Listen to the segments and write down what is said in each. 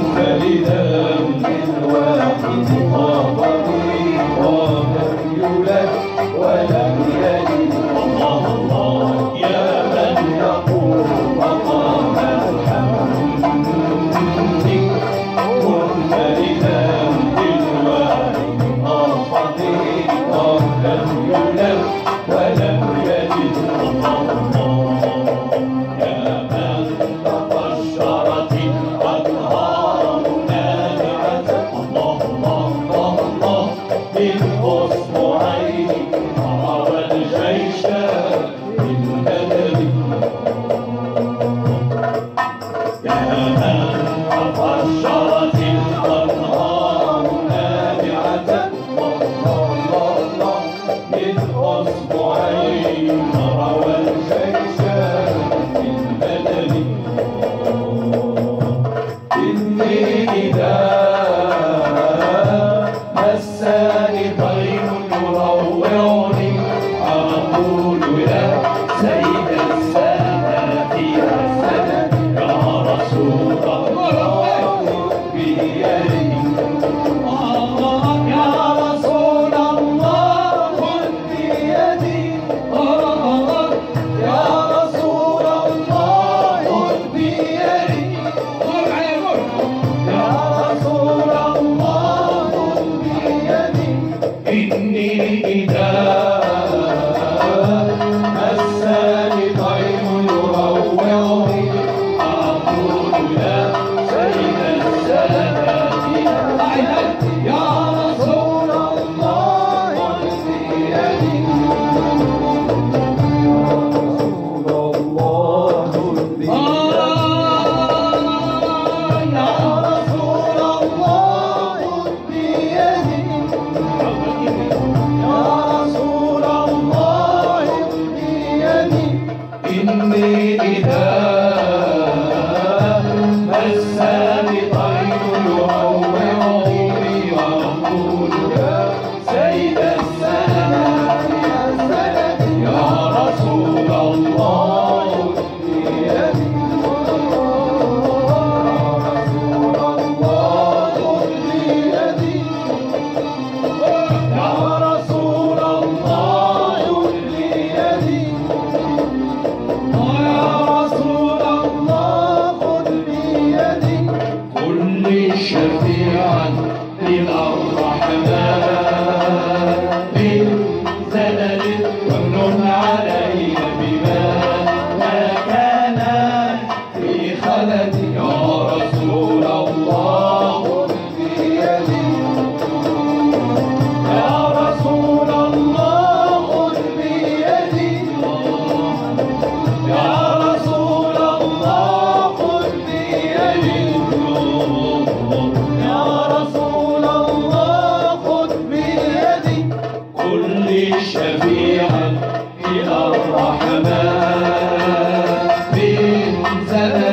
مختلفة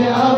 Yeah.